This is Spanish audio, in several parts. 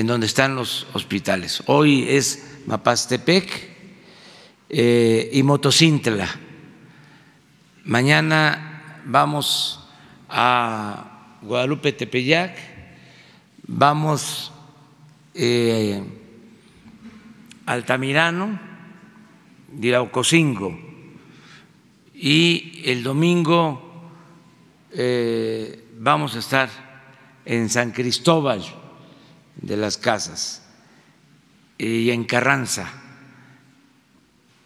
en donde están los hospitales. Hoy es Mapastepec eh, y Motocintla. Mañana vamos a Guadalupe Tepeyac, vamos eh, Altamirano, Diraucocingo y el domingo eh, vamos a estar en San Cristóbal de las Casas y en Carranza.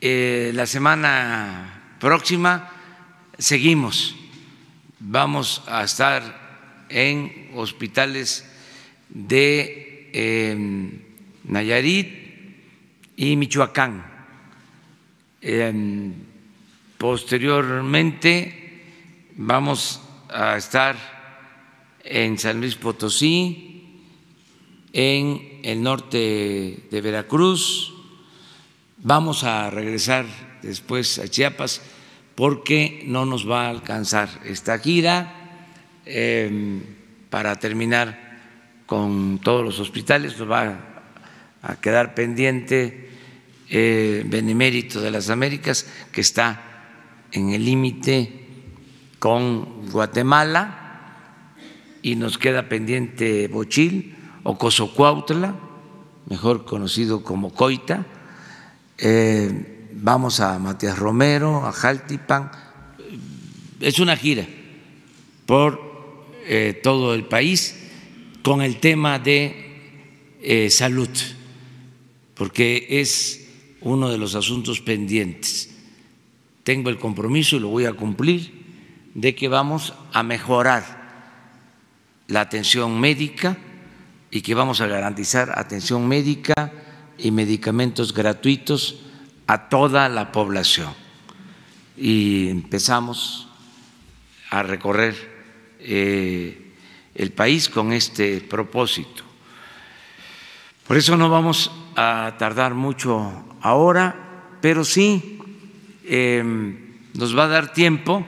Eh, la semana próxima seguimos, vamos a estar en hospitales de em, Nayarit y Michoacán. Em, posteriormente vamos a estar en San Luis Potosí, en el norte de Veracruz, vamos a regresar después a Chiapas porque no nos va a alcanzar esta gira em, para terminar con todos los hospitales, nos va a quedar pendiente eh, Benemérito de las Américas, que está en el límite con Guatemala, y nos queda pendiente Bochil o Cozocuautla, mejor conocido como Coita. Eh, vamos a Matías Romero, a Jaltipan. Es una gira por eh, todo el país con el tema de salud, porque es uno de los asuntos pendientes. Tengo el compromiso y lo voy a cumplir de que vamos a mejorar la atención médica y que vamos a garantizar atención médica y medicamentos gratuitos a toda la población. Y empezamos a recorrer eh, el país con este propósito. Por eso no vamos a tardar mucho ahora, pero sí em, nos va a dar tiempo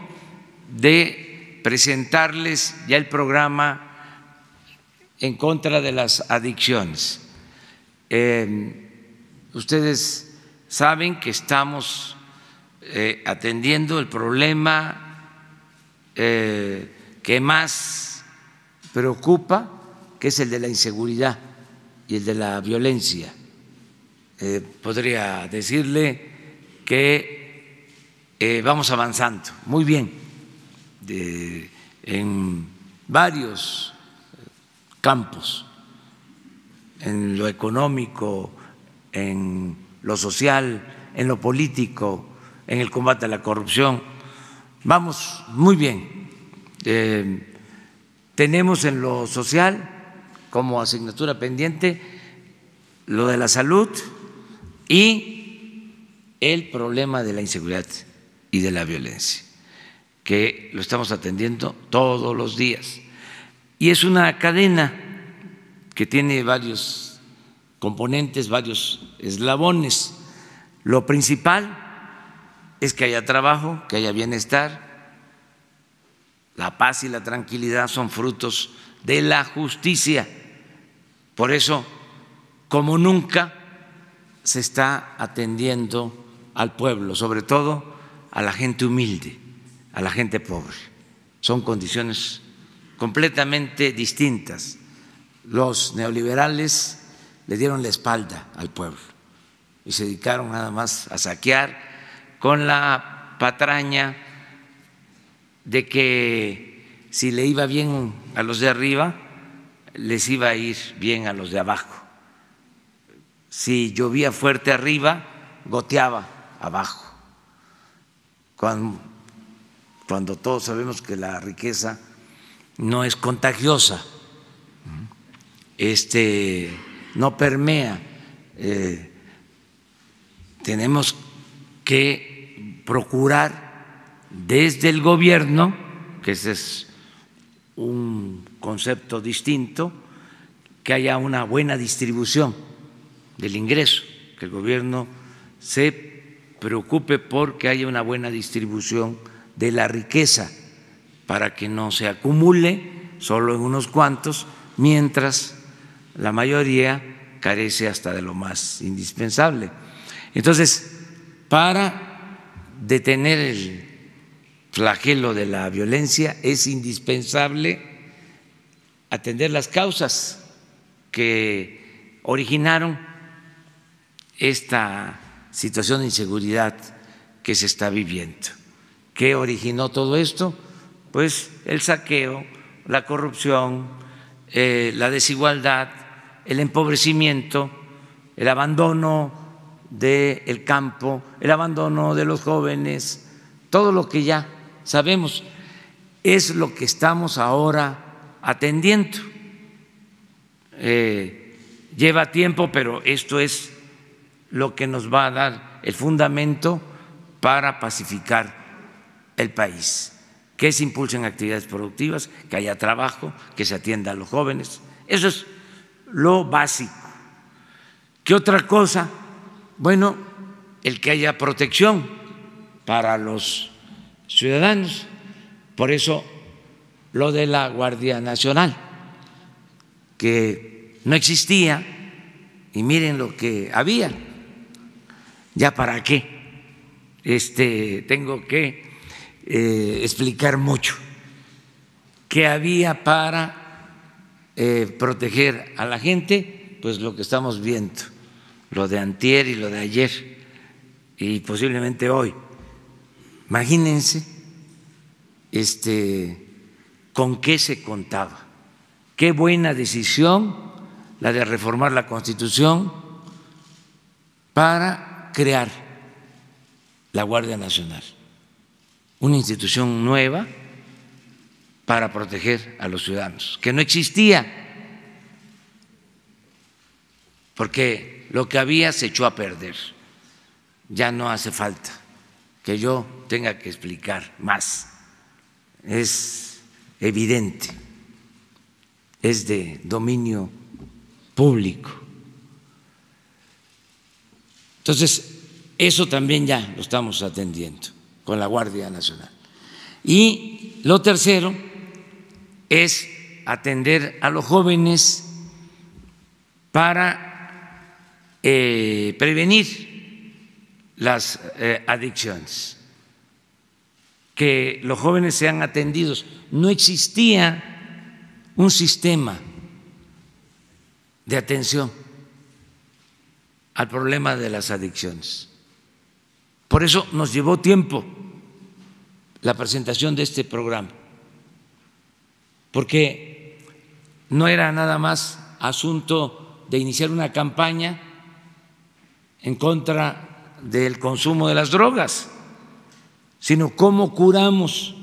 de presentarles ya el programa en contra de las adicciones. Em, ustedes saben que estamos eh, atendiendo el problema eh, que más preocupa, que es el de la inseguridad y el de la violencia. Eh, podría decirle que vamos avanzando muy bien en varios campos, en lo económico, en lo social, en lo político, en el combate a la corrupción. Vamos muy bien. Eh, tenemos en lo social como asignatura pendiente lo de la salud, y el problema de la inseguridad y de la violencia, que lo estamos atendiendo todos los días. Y es una cadena que tiene varios componentes, varios eslabones. Lo principal es que haya trabajo, que haya bienestar. La paz y la tranquilidad son frutos de la justicia. Por eso, como nunca, se está atendiendo al pueblo, sobre todo a la gente humilde, a la gente pobre. Son condiciones completamente distintas. Los neoliberales le dieron la espalda al pueblo y se dedicaron nada más a saquear con la patraña de que si le iba bien a los de arriba, les iba a ir bien a los de abajo si llovía fuerte arriba, goteaba abajo. Cuando, cuando, todos sabemos que la riqueza no es contagiosa, este, no permea, eh, tenemos que procurar desde el gobierno, que ese es un concepto distinto, que haya una buena distribución del ingreso, que el gobierno se preocupe por que haya una buena distribución de la riqueza para que no se acumule solo en unos cuantos, mientras la mayoría carece hasta de lo más indispensable. Entonces, para detener el flagelo de la violencia es indispensable atender las causas que originaron esta situación de inseguridad que se está viviendo. ¿Qué originó todo esto? Pues el saqueo, la corrupción, eh, la desigualdad, el empobrecimiento, el abandono del campo, el abandono de los jóvenes, todo lo que ya sabemos es lo que estamos ahora atendiendo. Eh, lleva tiempo, pero esto es lo que nos va a dar el fundamento para pacificar el país, que se impulsen actividades productivas, que haya trabajo, que se atienda a los jóvenes. Eso es lo básico. ¿Qué otra cosa? Bueno, el que haya protección para los ciudadanos. Por eso lo de la Guardia Nacional, que no existía, y miren lo que había. ¿Ya para qué? Este, tengo que eh, explicar mucho. ¿Qué había para eh, proteger a la gente? Pues lo que estamos viendo, lo de antier y lo de ayer, y posiblemente hoy. Imagínense este, con qué se contaba. Qué buena decisión la de reformar la Constitución para crear la Guardia Nacional, una institución nueva para proteger a los ciudadanos, que no existía, porque lo que había se echó a perder, ya no hace falta que yo tenga que explicar más, es evidente, es de dominio público. Entonces, eso también ya lo estamos atendiendo con la Guardia Nacional. Y lo tercero es atender a los jóvenes para eh, prevenir las eh, adicciones, que los jóvenes sean atendidos. No existía un sistema de atención al problema de las adicciones. Por eso nos llevó tiempo la presentación de este programa, porque no era nada más asunto de iniciar una campaña en contra del consumo de las drogas, sino cómo curamos,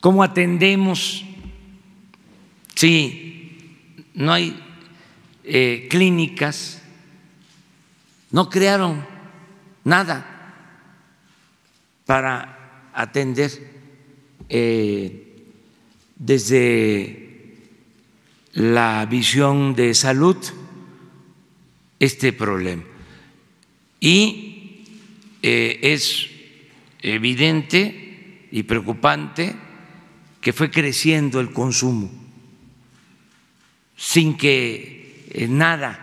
cómo atendemos. Si no hay eh, clínicas, no crearon nada para atender eh, desde la visión de salud este problema. Y eh, es evidente y preocupante que fue creciendo el consumo sin que eh, nada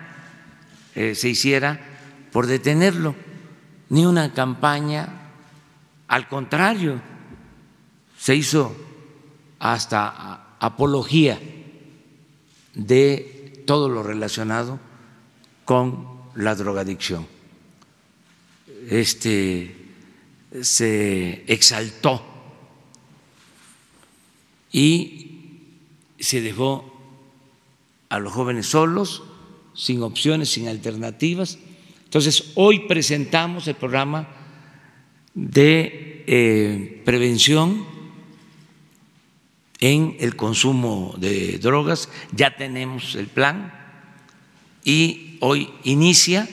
se hiciera por detenerlo, ni una campaña al contrario, se hizo hasta apología de todo lo relacionado con la drogadicción. Este se exaltó y se dejó a los jóvenes solos, sin opciones, sin alternativas. Entonces, hoy presentamos el programa de eh, prevención en el consumo de drogas. Ya tenemos el plan y hoy inicia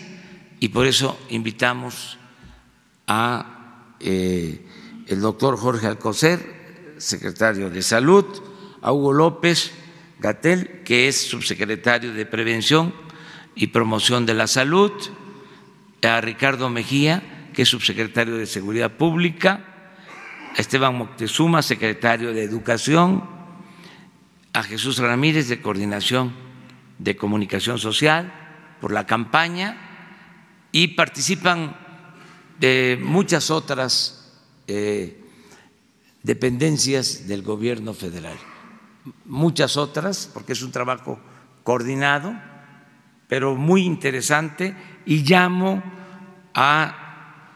y por eso invitamos a eh, el doctor Jorge Alcocer, secretario de Salud, a Hugo López Gatel, que es subsecretario de Prevención y Promoción de la Salud, a Ricardo Mejía, que es subsecretario de Seguridad Pública, a Esteban Moctezuma, secretario de Educación, a Jesús Ramírez de Coordinación de comunicación social por la campaña y participan de muchas otras eh, dependencias del gobierno federal, muchas otras, porque es un trabajo coordinado, pero muy interesante, y llamo a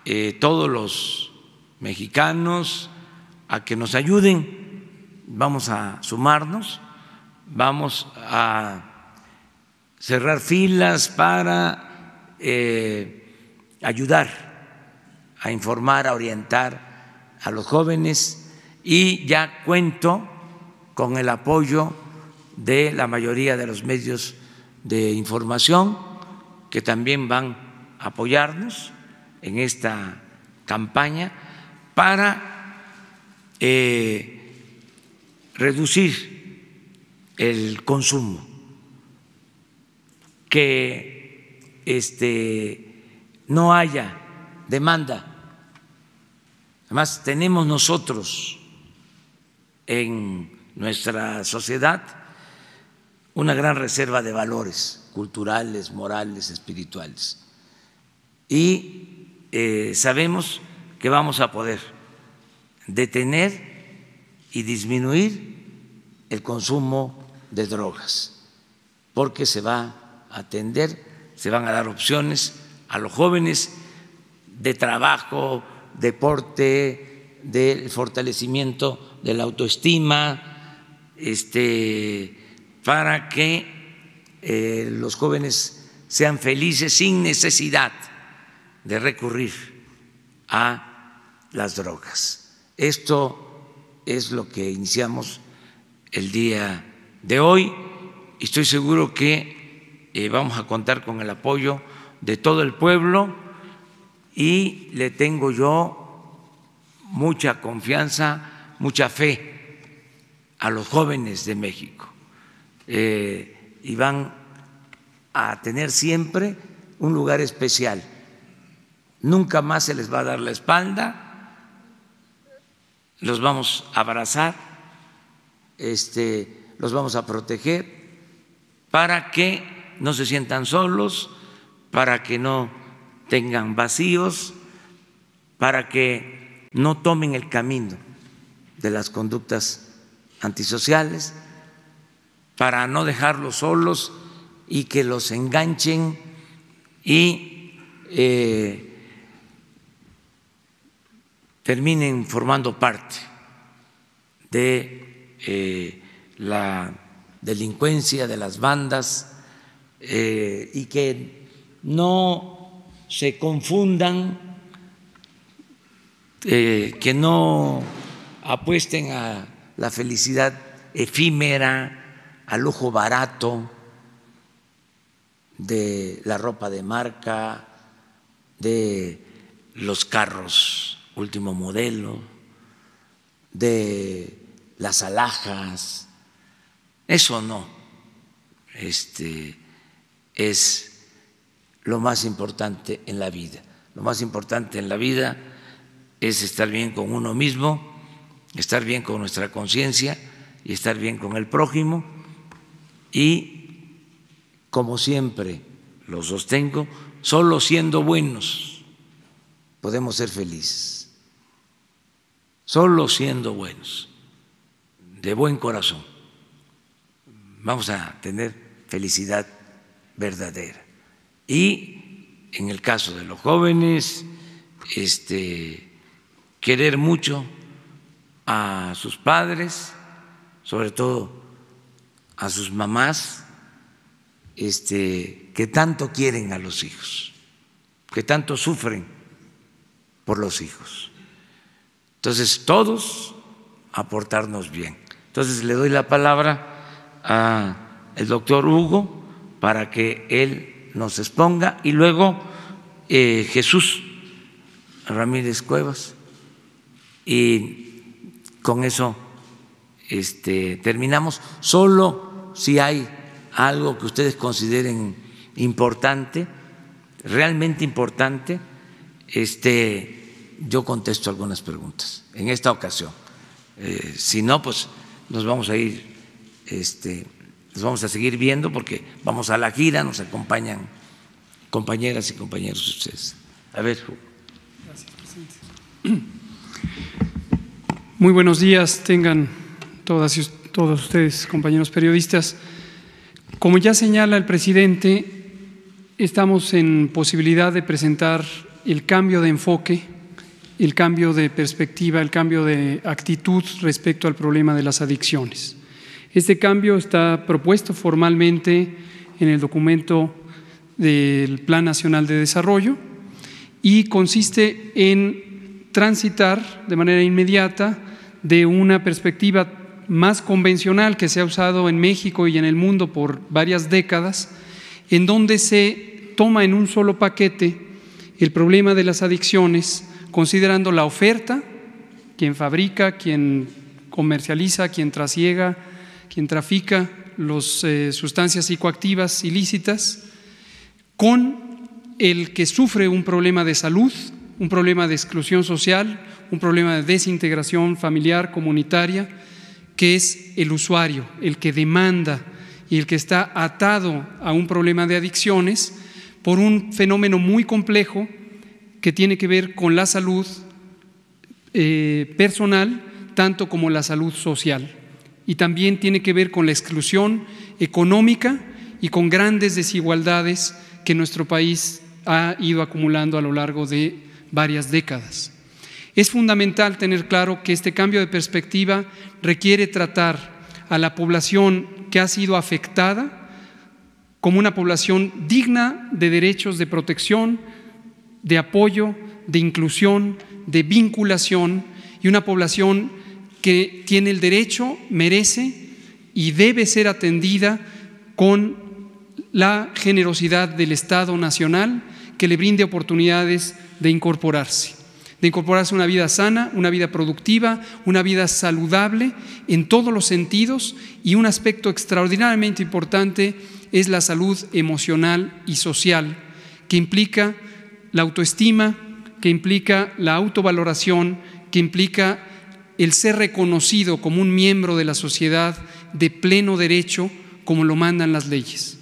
eh, todos los mexicanos a que nos ayuden, vamos a sumarnos, vamos a cerrar filas para eh, ayudar a informar, a orientar a los jóvenes. Y ya cuento con el apoyo de la mayoría de los medios de información que también van a apoyarnos en esta campaña para eh, reducir el consumo, que este, no haya demanda. Además, tenemos nosotros en nuestra sociedad una gran reserva de valores culturales, morales, espirituales. Y eh, sabemos que vamos a poder detener y disminuir el consumo de drogas, porque se va a atender, se van a dar opciones a los jóvenes de trabajo, deporte, del fortalecimiento de la autoestima, este, para que eh, los jóvenes sean felices sin necesidad de recurrir a las drogas. Esto es lo que iniciamos el día de hoy estoy seguro que eh, vamos a contar con el apoyo de todo el pueblo y le tengo yo mucha confianza, mucha fe a los jóvenes de México eh, y van a tener siempre un lugar especial. Nunca más se les va a dar la espalda, los vamos a abrazar, este, los vamos a proteger para que no se sientan solos, para que no tengan vacíos, para que no tomen el camino de las conductas antisociales para no dejarlos solos y que los enganchen y eh, terminen formando parte de eh, la delincuencia, de las bandas, eh, y que no se confundan, que no apuesten a la felicidad efímera, al lujo barato de la ropa de marca, de los carros último modelo, de las alhajas. Eso no este, es lo más importante en la vida. Lo más importante en la vida es estar bien con uno mismo, estar bien con nuestra conciencia y estar bien con el prójimo y, como siempre lo sostengo, solo siendo buenos podemos ser felices, solo siendo buenos, de buen corazón, vamos a tener felicidad verdadera. Y en el caso de los jóvenes, este, querer mucho a sus padres, sobre todo a sus mamás este, que tanto quieren a los hijos, que tanto sufren por los hijos. Entonces, todos aportarnos bien. Entonces, le doy la palabra al doctor Hugo para que él nos exponga y luego eh, Jesús Ramírez Cuevas. Y con eso este, terminamos. Solo si hay algo que ustedes consideren importante, realmente importante, este, yo contesto algunas preguntas en esta ocasión. Eh, si no, pues nos vamos a ir este, los vamos a seguir viendo porque vamos a la gira, nos acompañan compañeras y compañeros de ustedes. A ver. Gracias, presidente. Muy buenos días, tengan todas y todos ustedes, compañeros periodistas. Como ya señala el presidente, estamos en posibilidad de presentar el cambio de enfoque, el cambio de perspectiva, el cambio de actitud respecto al problema de las adicciones. Este cambio está propuesto formalmente en el documento del Plan Nacional de Desarrollo y consiste en transitar de manera inmediata de una perspectiva más convencional que se ha usado en México y en el mundo por varias décadas, en donde se toma en un solo paquete el problema de las adicciones, considerando la oferta, quien fabrica, quien comercializa, quien trasiega, quien trafica las eh, sustancias psicoactivas ilícitas, con el que sufre un problema de salud, un problema de exclusión social, un problema de desintegración familiar, comunitaria, que es el usuario, el que demanda y el que está atado a un problema de adicciones por un fenómeno muy complejo que tiene que ver con la salud eh, personal, tanto como la salud social y también tiene que ver con la exclusión económica y con grandes desigualdades que nuestro país ha ido acumulando a lo largo de varias décadas. Es fundamental tener claro que este cambio de perspectiva requiere tratar a la población que ha sido afectada como una población digna de derechos de protección, de apoyo, de inclusión, de vinculación y una población que tiene el derecho, merece y debe ser atendida con la generosidad del Estado Nacional que le brinde oportunidades de incorporarse, de incorporarse a una vida sana, una vida productiva, una vida saludable en todos los sentidos y un aspecto extraordinariamente importante es la salud emocional y social, que implica la autoestima, que implica la autovaloración, que implica el ser reconocido como un miembro de la sociedad de pleno derecho como lo mandan las leyes.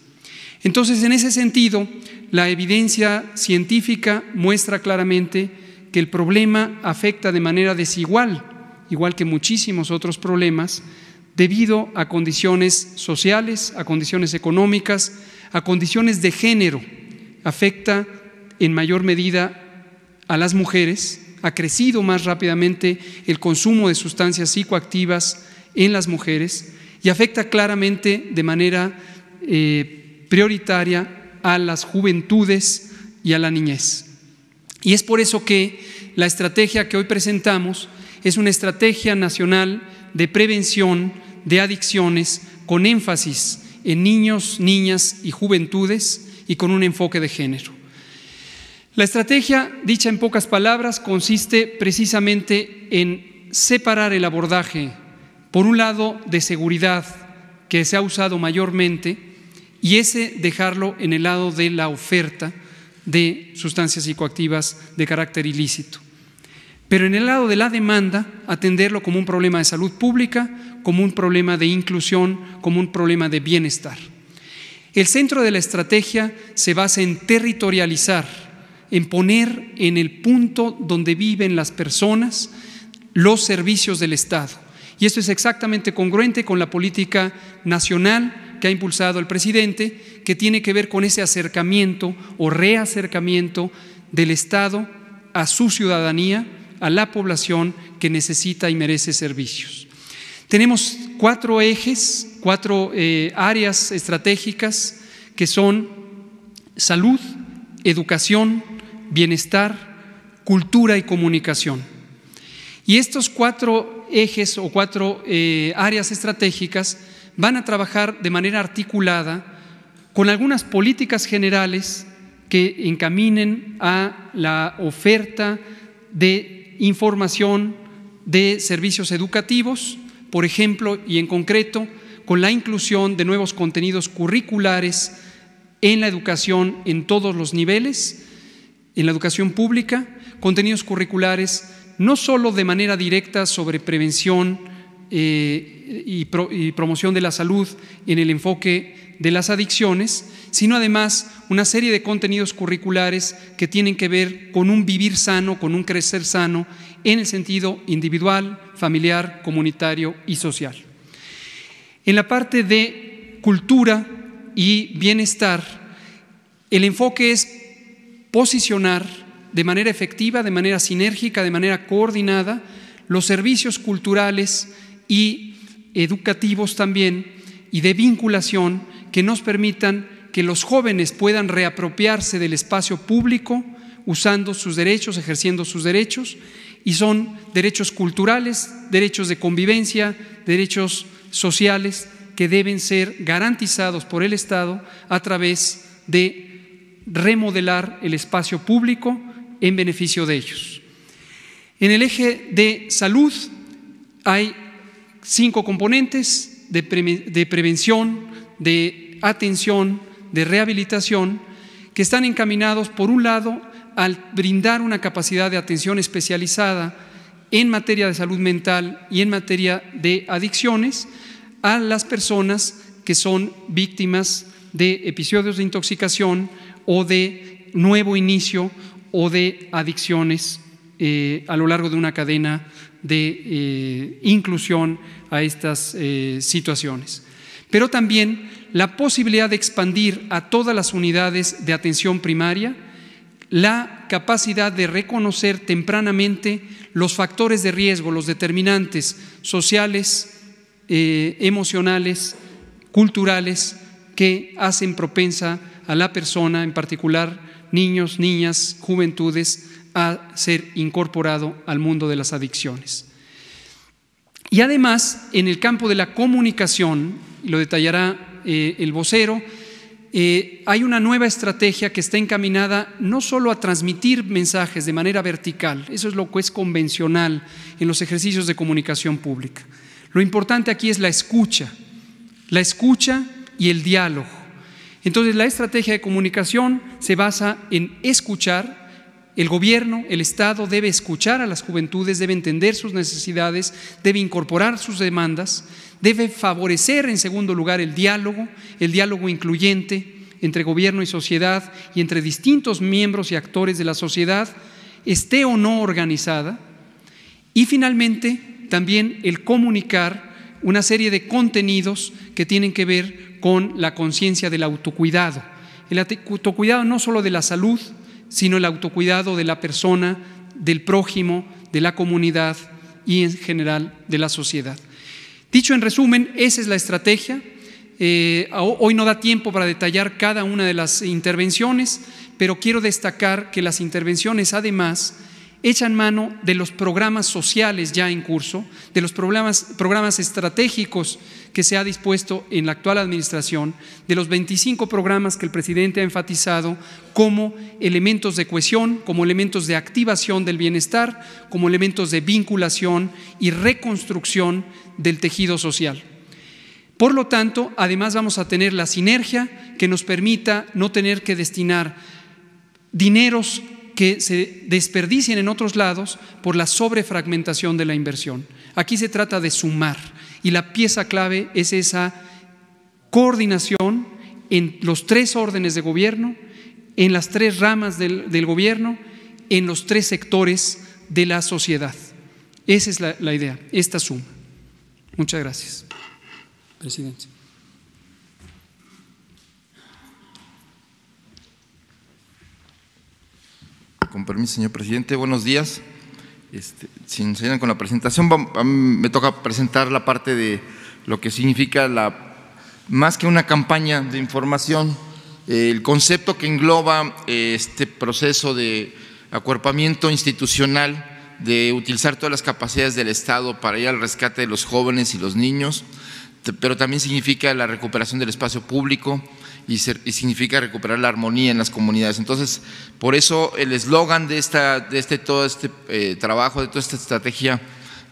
Entonces, en ese sentido, la evidencia científica muestra claramente que el problema afecta de manera desigual, igual que muchísimos otros problemas, debido a condiciones sociales, a condiciones económicas, a condiciones de género. Afecta en mayor medida a las mujeres, ha crecido más rápidamente el consumo de sustancias psicoactivas en las mujeres y afecta claramente de manera eh, prioritaria a las juventudes y a la niñez. Y es por eso que la estrategia que hoy presentamos es una estrategia nacional de prevención de adicciones con énfasis en niños, niñas y juventudes y con un enfoque de género. La estrategia, dicha en pocas palabras, consiste precisamente en separar el abordaje, por un lado, de seguridad, que se ha usado mayormente, y ese dejarlo en el lado de la oferta de sustancias psicoactivas de carácter ilícito. Pero en el lado de la demanda, atenderlo como un problema de salud pública, como un problema de inclusión, como un problema de bienestar. El centro de la estrategia se basa en territorializar en poner en el punto donde viven las personas los servicios del Estado. Y esto es exactamente congruente con la política nacional que ha impulsado el presidente, que tiene que ver con ese acercamiento o reacercamiento del Estado a su ciudadanía, a la población que necesita y merece servicios. Tenemos cuatro ejes, cuatro eh, áreas estratégicas que son salud, educación, bienestar, cultura y comunicación. Y estos cuatro ejes o cuatro eh, áreas estratégicas van a trabajar de manera articulada con algunas políticas generales que encaminen a la oferta de información de servicios educativos, por ejemplo, y en concreto, con la inclusión de nuevos contenidos curriculares en la educación en todos los niveles, en la educación pública, contenidos curriculares no solo de manera directa sobre prevención eh, y, promoción de la salud en el enfoque de las adicciones, sino además una serie de contenidos curriculares que tienen que ver con un vivir sano, con un crecer sano en el sentido individual, familiar, comunitario y social. En la parte de cultura y bienestar, el enfoque es posicionar de manera efectiva, de manera sinérgica, de manera coordinada, los servicios culturales y educativos también y de vinculación que nos permitan que los jóvenes puedan reapropiarse del espacio público usando sus derechos, ejerciendo sus derechos, y son derechos culturales, derechos de convivencia, derechos sociales que deben ser garantizados por el Estado a través de remodelar el espacio público en beneficio de ellos. En el eje de salud hay cinco componentes de, prevención, de atención, de rehabilitación, que están encaminados, por un lado, al brindar una capacidad de atención especializada en materia de salud mental y en materia de adicciones a las personas que son víctimas de episodios de intoxicación o de nuevo inicio o de adicciones eh, a lo largo de una cadena de eh, inclusión a estas eh, situaciones. Pero también la posibilidad de expandir a todas las unidades de atención primaria la capacidad de reconocer tempranamente los factores de riesgo, los determinantes sociales, emocionales, culturales que hacen propensa a la persona, en particular niños, niñas, juventudes, a ser incorporado al mundo de las adicciones. Y además, en el campo de la comunicación, lo detallará eh, el vocero, eh, hay una nueva estrategia que está encaminada no solo a transmitir mensajes de manera vertical, eso es lo que es convencional en los ejercicios de comunicación pública. Lo importante aquí es la escucha, la escucha y el diálogo. Entonces la estrategia de comunicación se basa en escuchar, el gobierno, el Estado debe escuchar a las juventudes, debe entender sus necesidades, debe incorporar sus demandas, debe favorecer en segundo lugar el diálogo, el diálogo incluyente entre gobierno y sociedad y entre distintos miembros y actores de la sociedad, esté o no organizada. Y finalmente, también el comunicar una serie de contenidos que tienen que ver con la conciencia del autocuidado. El autocuidado no solo de la salud, sino el autocuidado de la persona, del prójimo, de la comunidad y en general de la sociedad. Dicho en resumen, esa es la estrategia. Eh, hoy no da tiempo para detallar cada una de las intervenciones, pero quiero destacar que las intervenciones además echan mano de los programas sociales ya en curso, de los programas, programas estratégicos que se ha dispuesto en la actual administración, de los 25 programas que el presidente ha enfatizado como elementos de cohesión, como elementos de activación del bienestar, como elementos de vinculación y reconstrucción del tejido social. Por lo tanto, además vamos a tener la sinergia que nos permita no tener que destinar dineros que se desperdicien en otros lados por la sobrefragmentación de la inversión. Aquí se trata de sumar y la pieza clave es esa coordinación en los tres órdenes de gobierno, en las tres ramas del, gobierno, en los tres sectores de la sociedad. Esa es la, la idea, esta suma. Muchas gracias, presidente. Con permiso, señor presidente, buenos días. Este, si nos ayudan con la presentación, me toca presentar la parte de lo que significa la, más que una campaña de información, el concepto que engloba este proceso de acuerpamiento institucional, de utilizar todas las capacidades del Estado para ir al rescate de los jóvenes y los niños, pero también significa la recuperación del espacio público, y, significa recuperar la armonía en las comunidades. Entonces, por eso el eslogan de, esta, de este, todo este eh, trabajo, de toda esta estrategia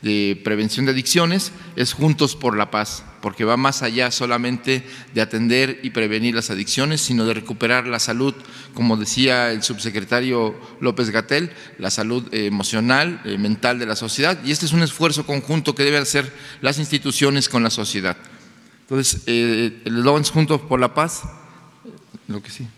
de prevención de adicciones es Juntos por la Paz, porque va más allá solamente de atender y prevenir las adicciones, sino de recuperar la salud, como decía el subsecretario López Gatel, la salud emocional, eh, mental de la sociedad, y este es un esfuerzo conjunto que deben hacer las instituciones con la sociedad. Entonces, eh, el eslogan Juntos por la Paz, lo que sí.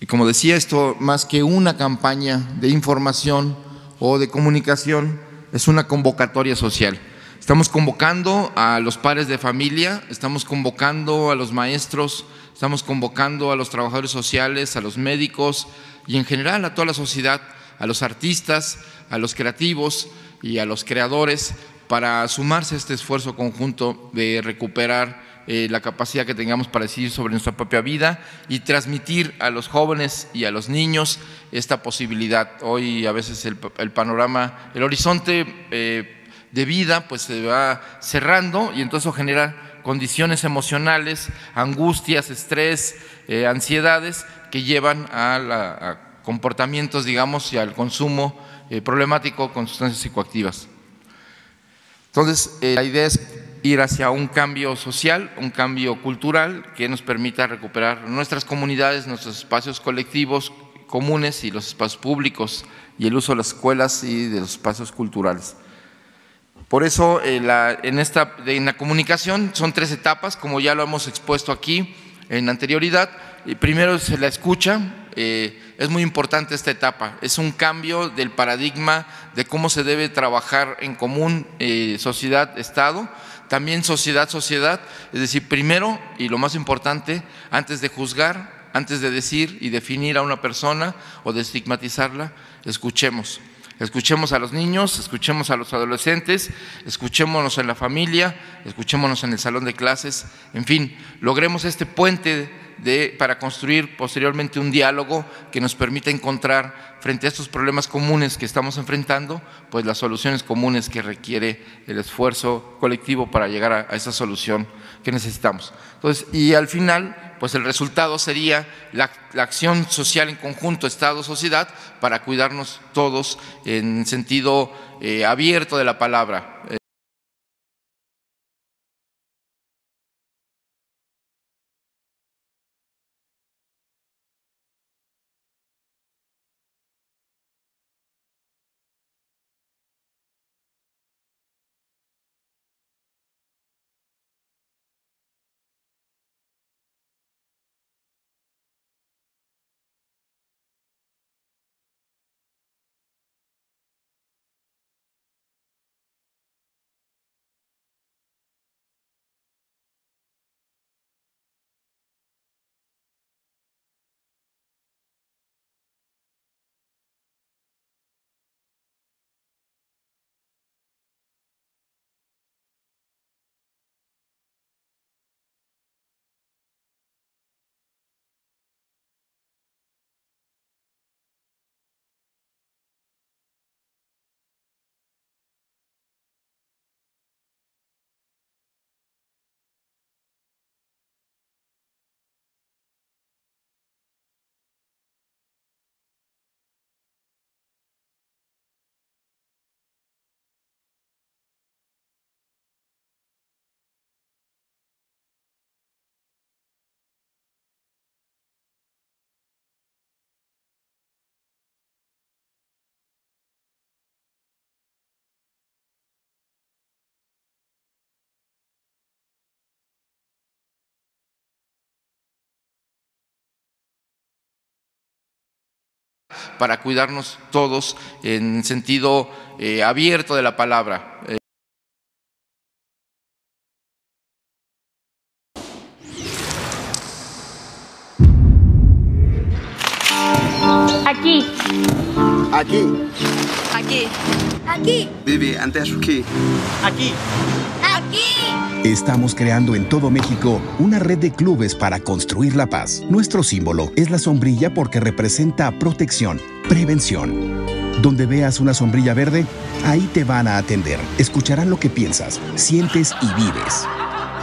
Y como decía, esto más que una campaña de información o de comunicación, es una convocatoria social. Estamos convocando a los padres de familia, estamos convocando a los maestros, estamos convocando a los trabajadores sociales, a los médicos y en general a toda la sociedad, a los artistas, a los creativos y a los creadores para sumarse a este esfuerzo conjunto de recuperar eh, la capacidad que tengamos para decidir sobre nuestra propia vida y transmitir a los jóvenes y a los niños esta posibilidad. Hoy a veces el, panorama, el horizonte eh, de vida pues se va cerrando y entonces eso genera condiciones emocionales, angustias, estrés, eh, ansiedades que llevan a, comportamientos, digamos, y al consumo problemático con sustancias psicoactivas. Entonces, la idea es ir hacia un cambio social, un cambio cultural que nos permita recuperar nuestras comunidades, nuestros espacios colectivos comunes y los espacios públicos y el uso de las escuelas y de los espacios culturales. Por eso, eh, en, esta, en la comunicación son tres etapas, como ya lo hemos expuesto aquí en anterioridad. Primero se la escucha, eh, es muy importante esta etapa, es un cambio del paradigma de cómo se debe trabajar en común eh, sociedad-estado también sociedad, sociedad, es decir, primero y lo más importante, antes de juzgar, antes de decir y definir a una persona o de estigmatizarla, escuchemos. Escuchemos a los niños, escuchemos a los adolescentes, escuchémonos en la familia, escuchémonos en el salón de clases, en fin, logremos este puente para construir posteriormente un diálogo que nos permita encontrar frente a estos problemas comunes que estamos enfrentando, pues las soluciones comunes que requiere el esfuerzo colectivo para llegar a, esa solución que necesitamos. Entonces, y al final, pues el resultado sería la, acción social en conjunto, Estado, sociedad, para cuidarnos todos en sentido eh, abierto de la palabra. Para cuidarnos todos en sentido eh, abierto de la palabra. Aquí. Aquí. Aquí. Aquí. Vivi, antes aquí. Aquí. Estamos creando en todo México una red de clubes para construir la paz. Nuestro símbolo es la sombrilla porque representa protección, prevención. Donde veas una sombrilla verde, ahí te van a atender. Escucharán lo que piensas, sientes y vives.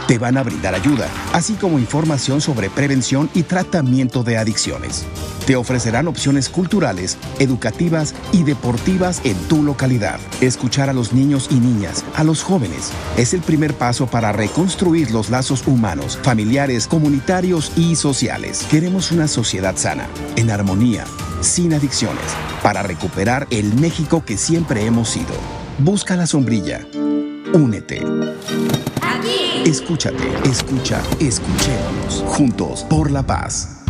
Te van a brindar ayuda, así como información sobre prevención y tratamiento de adicciones. Te ofrecerán opciones culturales, educativas y deportivas en tu localidad. Escuchar a los niños y niñas, a los jóvenes, es el primer paso para reconstruir los lazos humanos, familiares, comunitarios y sociales. Queremos una sociedad sana, en armonía, sin adicciones, para recuperar el México que siempre hemos sido. Busca la sombrilla. Únete. Escúchate, escucha, escuchémonos. Juntos por la paz.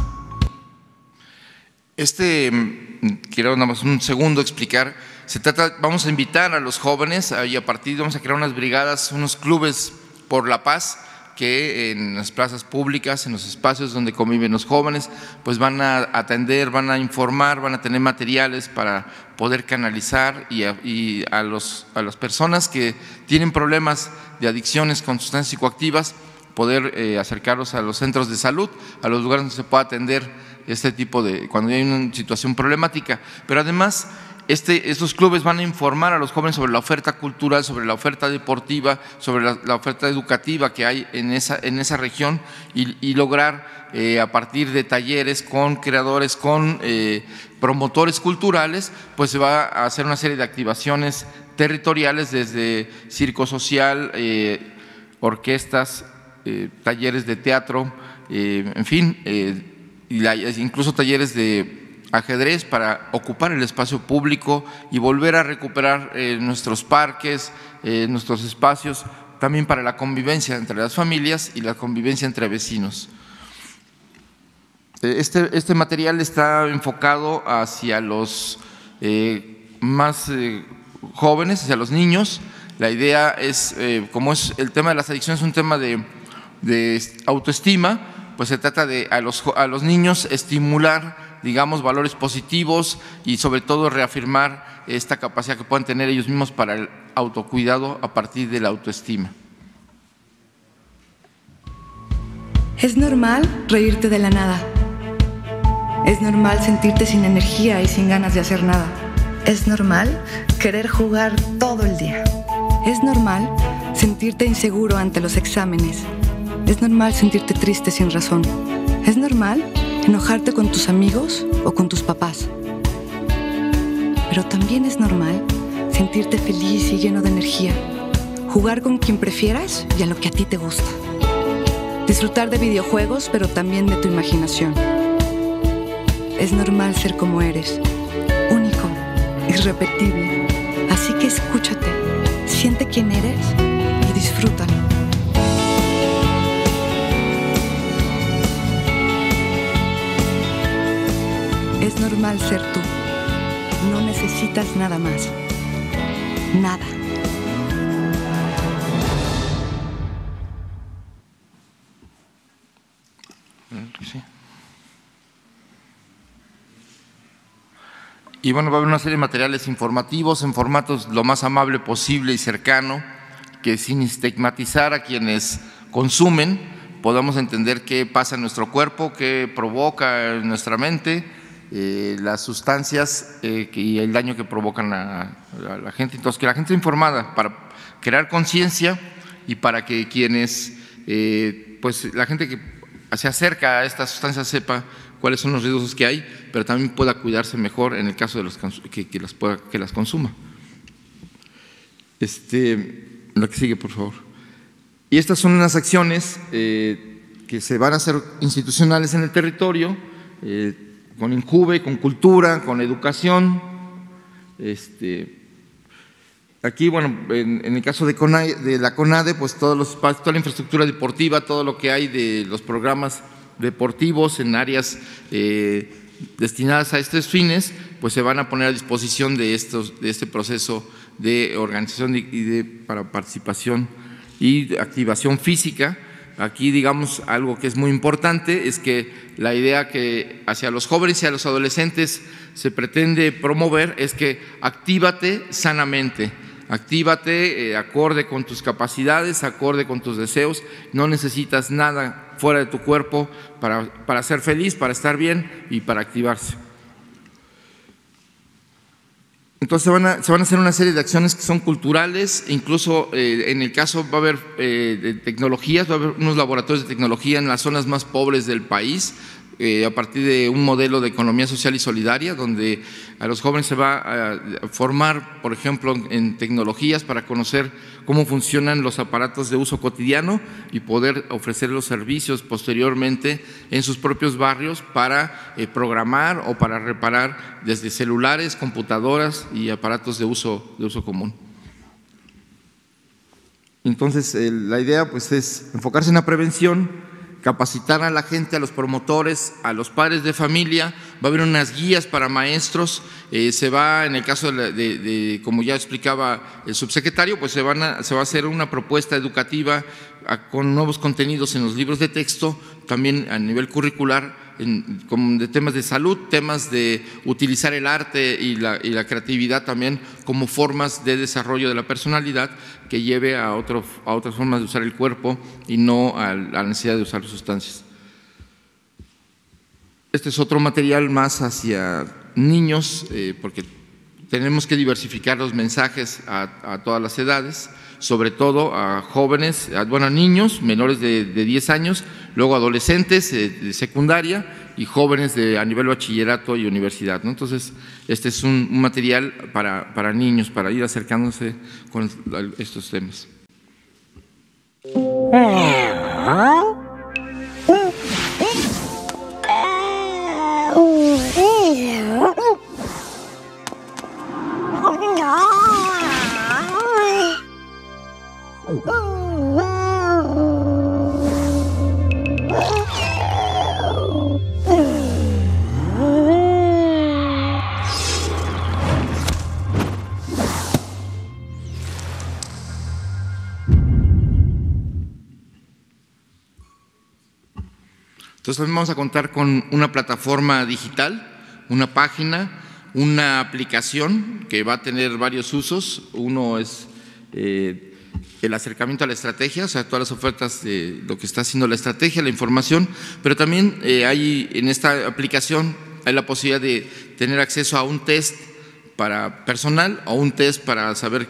Este, mm, quiero nada más un segundo explicar. Se trata, vamos a invitar a los jóvenes y a partir vamos a crear unas brigadas, unos clubes por la paz que en las plazas públicas, en los espacios donde conviven los jóvenes, pues van a atender, van a informar, van a tener materiales para poder canalizar y a, los, a las personas que tienen problemas de adicciones con sustancias psicoactivas, poder eh, acercarlos a los centros de salud, a los lugares donde se pueda atender este tipo de, cuando hay una situación problemática. Pero además este, estos clubes van a informar a los jóvenes sobre la oferta cultural, sobre la oferta deportiva, sobre la, oferta educativa que hay en esa, en esa región y, lograr eh, a partir de talleres con creadores, con eh, promotores culturales, pues se va a hacer una serie de activaciones territoriales desde circo social, eh, orquestas, talleres de teatro, en fin, incluso talleres de ajedrez para ocupar el espacio público y volver a recuperar eh, nuestros parques, eh, nuestros espacios, también para la convivencia entre las familias y la convivencia entre vecinos. Eh, este, este material está enfocado hacia los más jóvenes, hacia los niños. La idea es, como es el tema de las adicciones, es un tema de, de autoestima, pues se trata de a los, a los niños estimular digamos, valores positivos y sobre todo reafirmar esta capacidad que puedan tener ellos mismos para el autocuidado a partir de la autoestima. Es normal reírte de la nada. Es normal sentirte sin energía y sin ganas de hacer nada. Es normal querer jugar todo el día. Es normal sentirte inseguro ante los exámenes. Es normal sentirte triste sin razón. Es normal enojarte con tus amigos o con tus papás. Pero también es normal sentirte feliz y lleno de energía, jugar con quien prefieras y a lo que a ti te gusta. Disfrutar de videojuegos, pero también de tu imaginación. Es normal ser como eres, único, irrepetible. Así que escúchate, siente quién eres y disfrútalo. Es normal ser tú. No necesitas nada más. Nada. Y bueno, va a haber una serie de materiales informativos en formatos lo más amable posible y cercano, que sin estigmatizar a quienes consumen, podamos entender qué pasa en nuestro cuerpo, qué provoca en nuestra mente eh, las sustancias eh, y el daño que provocan a, la gente. Entonces, que la gente informada para crear conciencia y para que quienes, eh, pues la gente que se acerca a estas sustancias sepa cuáles son los riesgos que hay, pero también pueda cuidarse mejor en el caso de los que, las, consuma. Este, lo que sigue, por favor. Y estas son unas acciones que se van a hacer institucionales en el territorio con Injuve, con cultura, con educación. Este, aquí, bueno, en, el caso de, de, la CONADE, pues todos los toda la infraestructura deportiva, todo lo que hay de los programas deportivos en áreas eh, destinadas a estos fines, pues se van a poner a disposición de, estos, de este proceso de organización y de, para participación y activación física Aquí, digamos, algo que es muy importante es que la idea que hacia los jóvenes y a los adolescentes se pretende promover es que actívate sanamente, actívate eh, acorde con tus capacidades, acorde con tus deseos, no necesitas nada fuera de tu cuerpo para, para ser feliz, para estar bien y para activarse. Entonces se van, a, se van a hacer una serie de acciones que son culturales, incluso eh, en el caso va a haber eh, de tecnologías, va a haber unos laboratorios de tecnología en las zonas más pobres del país, a partir de un modelo de economía social y solidaria, donde a los jóvenes se va a formar, por ejemplo, en tecnologías para conocer cómo funcionan los aparatos de uso cotidiano y poder ofrecer los servicios posteriormente en sus propios barrios para eh, programar o para reparar desde celulares, computadoras y aparatos de uso, de uso común. Entonces, la idea pues, es enfocarse en la prevención, capacitar a la gente, a los promotores, a los padres de familia, va a haber unas guías para maestros, eh, se va, en el caso de, como ya explicaba el subsecretario, pues se, van a, se va a hacer una propuesta educativa con nuevos contenidos en los libros de texto, también a nivel curricular, en, de temas de salud, temas de utilizar el arte y la, creatividad también como formas de desarrollo de la personalidad que lleve a, otras formas de usar el cuerpo y no a la necesidad de usar sustancias. Este es otro material más hacia niños, eh, porque tenemos que diversificar los mensajes a todas las edades sobre todo a jóvenes, bueno, a niños menores de, de 10 años, luego adolescentes eh, de secundaria y jóvenes de, a nivel bachillerato y universidad. ¿no? Entonces, este es un, un material para, para, niños, para ir acercándose con estos temas. Entonces también vamos a contar con una plataforma digital, una página, una aplicación que va a tener varios usos. Uno es eh, el acercamiento a la estrategia, o sea, todas las ofertas de lo que está haciendo la estrategia, la información, pero también eh, hay en esta aplicación hay la posibilidad de tener acceso a un test para personal o un test para saber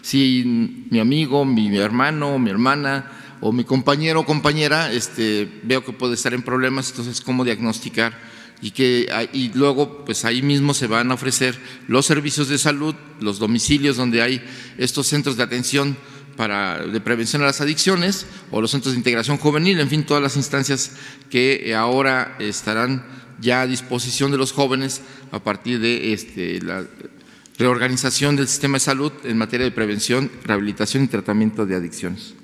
si mi amigo, mi hermano, mi hermana o mi compañero o compañera este, veo que puede estar en problemas, entonces cómo diagnosticar y que y luego pues ahí mismo se van a ofrecer los servicios de salud, los domicilios donde hay estos centros de atención para, de prevención a las adicciones o los centros de integración juvenil, en fin, todas las instancias que ahora estarán ya a disposición de los jóvenes a partir de este, la reorganización del sistema de salud en materia de prevención, rehabilitación y tratamiento de adicciones.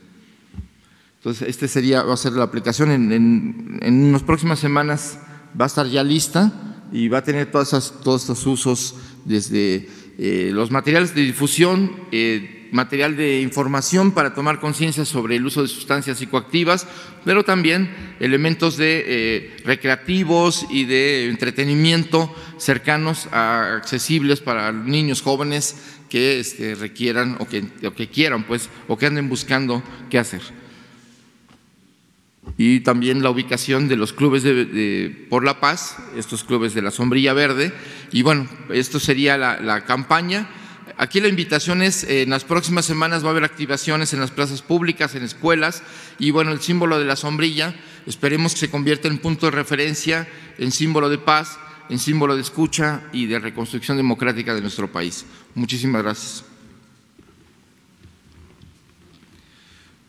Entonces, este sería, va a ser la aplicación en unas próximas semanas, va a estar ya lista y va a tener todas esas, todos estos usos desde eh, los materiales de difusión, eh, material de información para tomar conciencia sobre el uso de sustancias psicoactivas, pero también elementos de eh, recreativos y de entretenimiento cercanos, a, accesibles para niños jóvenes que este, requieran o que, quieran, pues, o que anden buscando qué hacer y también la ubicación de los clubes de, por la paz, estos clubes de la sombrilla verde. Y bueno, esto sería la campaña. Aquí la invitación es, eh, en las próximas semanas va a haber activaciones en las plazas públicas, en escuelas, y bueno, el símbolo de la sombrilla, esperemos que se convierta en punto de referencia, en símbolo de paz, en símbolo de escucha y de reconstrucción democrática de nuestro país. Muchísimas gracias.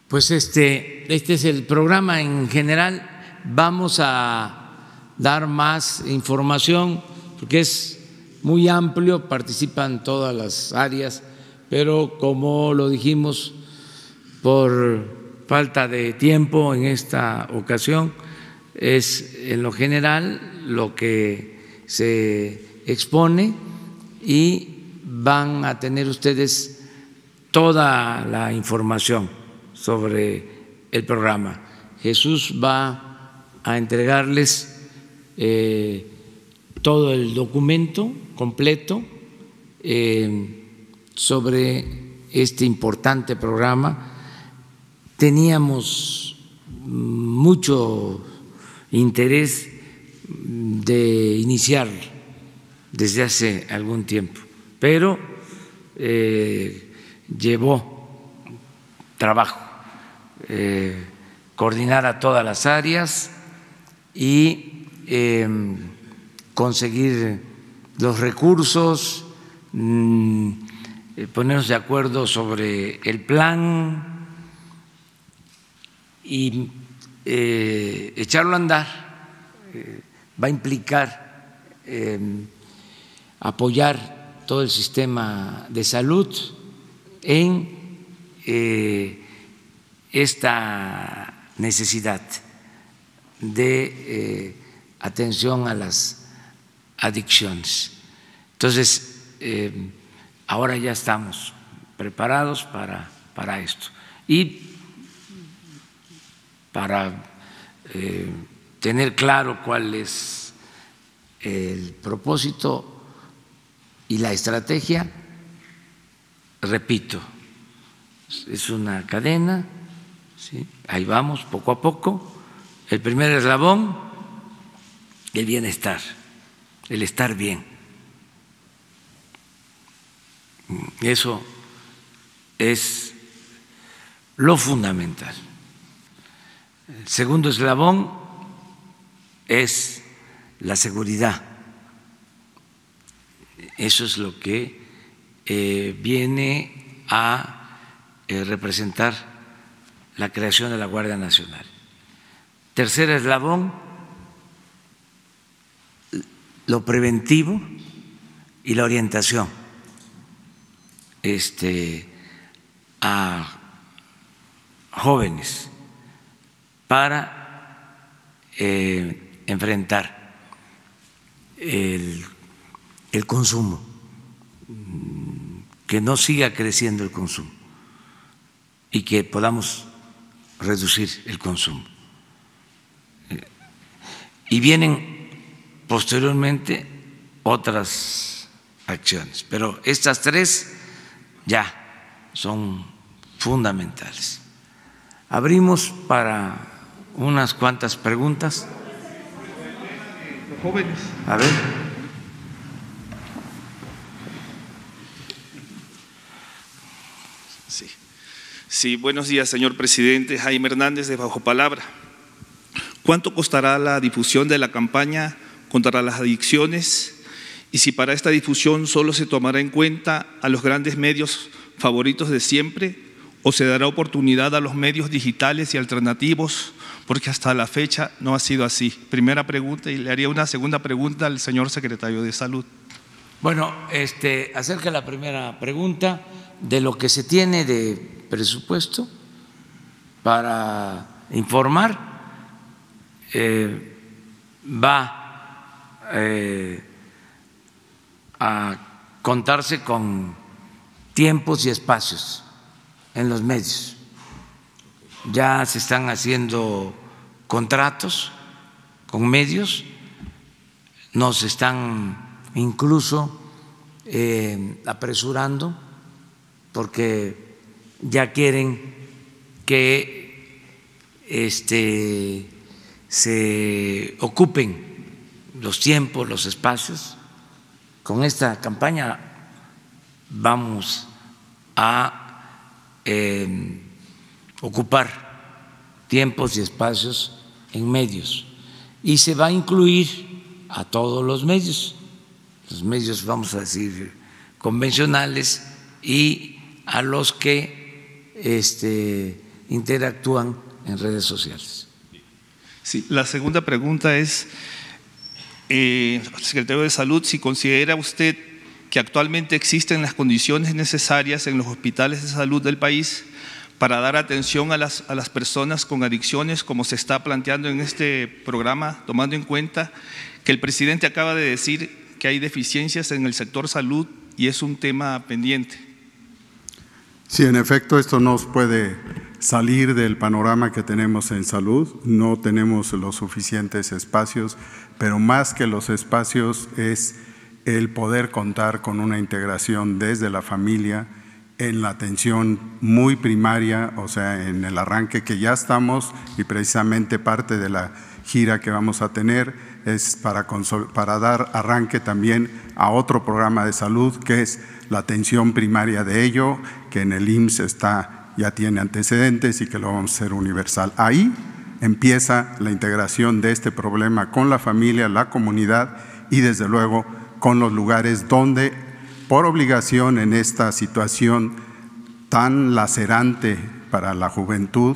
Pues este, este es el programa en general. Vamos a dar más información porque es muy amplio, participan todas las áreas, pero como lo dijimos, por falta de tiempo en esta ocasión, es en lo general lo que se expone y van a tener ustedes toda la información sobre el programa. Jesús va a entregarles eh, todo el documento completo eh, sobre este importante programa. Teníamos mucho interés de iniciar desde hace algún tiempo, pero eh, llevó trabajo, eh, coordinar a todas las áreas y conseguir los recursos, mm, ponernos de acuerdo sobre el plan y echarlo a andar va a implicar em, apoyar todo el sistema de salud en eh, esta necesidad de eh, atención a las adicciones. Entonces, em, ahora ya estamos preparados para, para esto. Y para eh, tener claro cuál es el propósito y la estrategia, repito, es una cadena, ahí vamos poco a poco. El primer eslabón, el bienestar, el estar bien. Eso es lo fundamental. El segundo eslabón, es la seguridad. Eso es lo que eh, viene a eh, representar la creación de la Guardia Nacional. Tercer eslabón, lo preventivo y la orientación este, a jóvenes para eh, enfrentar el, consumo, que no siga creciendo el consumo y que podamos reducir el consumo. Y vienen posteriormente otras acciones, pero estas tres ya son fundamentales. Abrimos para unas cuantas preguntas jóvenes. A ver. Sí. Sí, buenos días, señor presidente. Jaime Hernández de Bajo Palabra. ¿Cuánto costará la difusión de la campaña contra las adicciones? Y si para esta difusión solo se tomará en cuenta a los grandes medios favoritos de siempre o se dará oportunidad a los medios digitales y alternativos porque hasta la fecha no ha sido así. Primera pregunta y le haría una segunda pregunta al señor secretario de Salud. Bueno, este, acerca la primera pregunta, de lo que se tiene de presupuesto para informar, eh, va eh, a contarse con tiempos y espacios en los medios. Ya se están haciendo contratos con medios, nos están incluso eh, apresurando porque ya quieren que este, se ocupen los tiempos, los espacios. Con esta campaña vamos a eh, ocupar tiempos y espacios en medios y se va a incluir a todos los medios, los medios, vamos a decir, convencionales y a los que este, interactúan en redes sociales. Sí, la segunda pregunta es, eh, secretario de Salud, si considera usted que actualmente existen las condiciones necesarias en los hospitales de salud del país para dar atención a las, a las personas con adicciones, como se está planteando en este programa, tomando en cuenta que el presidente acaba de decir que hay deficiencias en el sector salud y es un tema pendiente. Sí, en efecto, esto nos puede salir del panorama que tenemos en salud. No tenemos los suficientes espacios, pero más que los espacios es el poder contar con una integración desde la familia, en la atención muy primaria, o sea, en el arranque que ya estamos y precisamente parte de la gira que vamos a tener es para, para dar arranque también a otro programa de salud que es la atención primaria de ello, que en el IMSS está, ya tiene antecedentes y que lo vamos a hacer universal. Ahí empieza la integración de este problema con la familia, la comunidad y desde luego con los lugares donde por obligación en esta situación tan lacerante para la juventud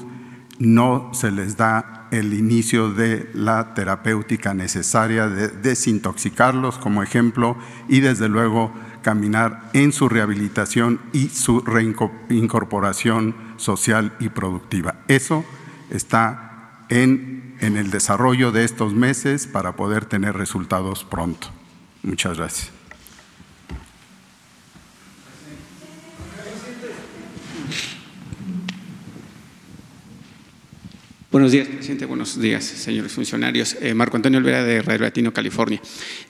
no se les da el inicio de la terapéutica necesaria de desintoxicarlos como ejemplo y desde luego caminar en su rehabilitación y su reincorporación social y productiva. Eso está en, en el desarrollo de estos meses para poder tener resultados pronto. Muchas gracias. Buenos días, presidente. Buenos días, señores funcionarios. Eh, Marco Antonio Olvera de Radio Latino, California.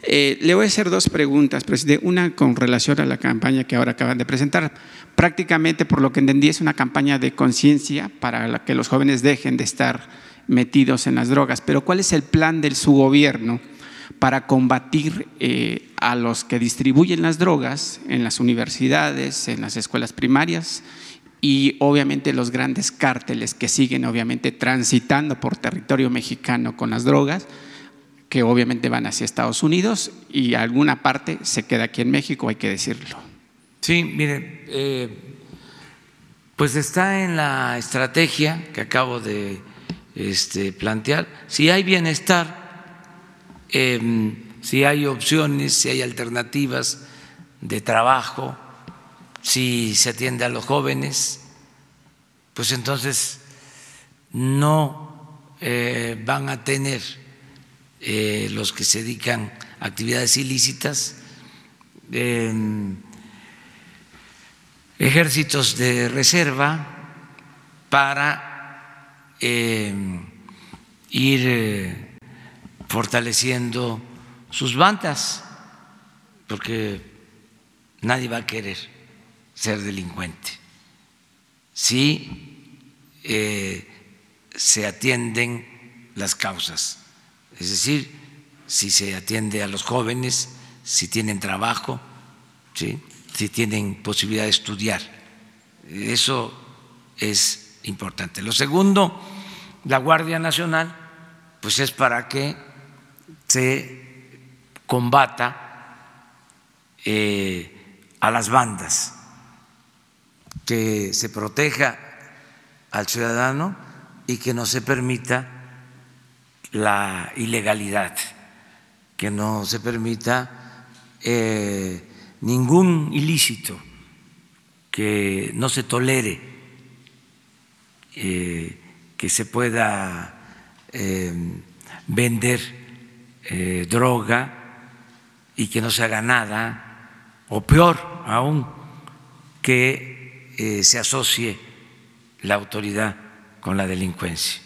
Eh, le voy a hacer dos preguntas, presidente. Una con relación a la campaña que ahora acaban de presentar. Prácticamente, por lo que entendí, es una campaña de conciencia para que los jóvenes dejen de estar metidos en las drogas. Pero ¿cuál es el plan de su gobierno para combatir eh, a los que distribuyen las drogas en las universidades, en las escuelas primarias? y obviamente los grandes cárteles que siguen obviamente transitando por territorio mexicano con las drogas, que obviamente van hacia Estados Unidos y alguna parte se queda aquí en México, hay que decirlo. Sí, mire, eh, pues está en la estrategia que acabo de este, plantear. Si hay bienestar, em, si hay opciones, si hay alternativas de trabajo, si se atiende a los jóvenes, pues entonces no eh, van a tener eh, los que se dedican a actividades ilícitas ejércitos de reserva para em, ir eh, fortaleciendo sus bandas, porque nadie va a querer ser delincuente. Si eh, se atienden las causas, es decir, si se atiende a los jóvenes, si tienen trabajo, si tienen posibilidad de estudiar. Eso es importante. Lo segundo, la Guardia Nacional, pues es para que se combata eh, a las bandas que se proteja al ciudadano y que no se permita la ilegalidad, que no se permita eh, ningún ilícito, que no se tolere eh, que se pueda eh, vender droga y que no se haga nada, o peor aún, que eh, se asocie la autoridad con la delincuencia.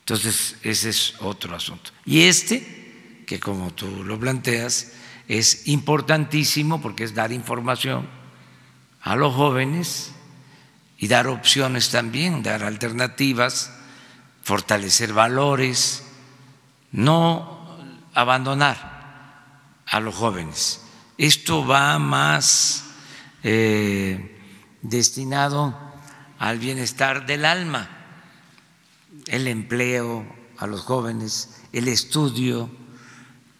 Entonces, ese es otro asunto. Y este, que como tú lo planteas, es importantísimo porque es dar información a los jóvenes y dar opciones también, dar alternativas, fortalecer valores, no abandonar a los jóvenes. Esto va más eh, destinado al bienestar del alma, el empleo a los jóvenes, el estudio,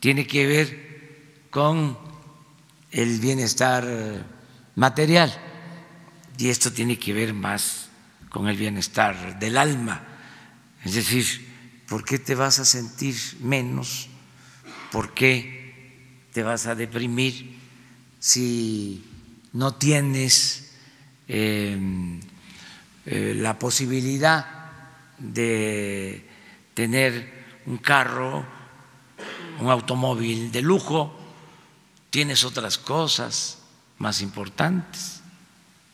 tiene que ver con el bienestar material y esto tiene que ver más con el bienestar del alma. Es decir, ¿por qué te vas a sentir menos? ¿Por qué te vas a deprimir si no tienes Em, eh, la posibilidad de tener un carro, un automóvil de lujo, tienes otras cosas más importantes,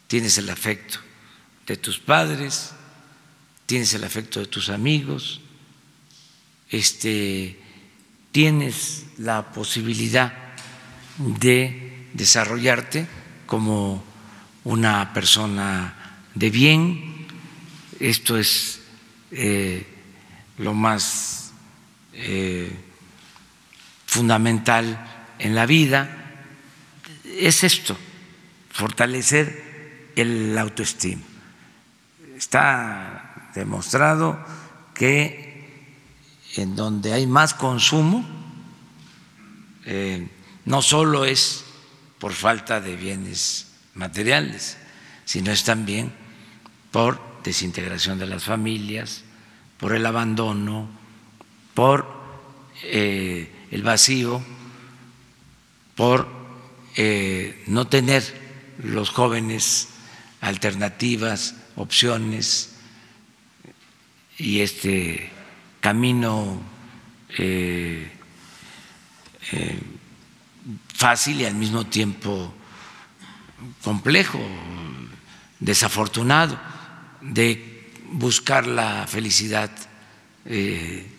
tienes el afecto de tus padres, tienes el afecto de tus amigos, este, tienes la posibilidad de desarrollarte como una persona de bien, esto es eh, lo más eh, fundamental en la vida, es esto, fortalecer el autoestima. Está demostrado que en donde hay más consumo, eh, no solo es por falta de bienes materiales, sino es también por desintegración de las familias, por el abandono, por eh, el vacío, por eh, no tener los jóvenes alternativas, opciones y este camino eh, fácil y al mismo tiempo complejo, desafortunado, de buscar la felicidad eh,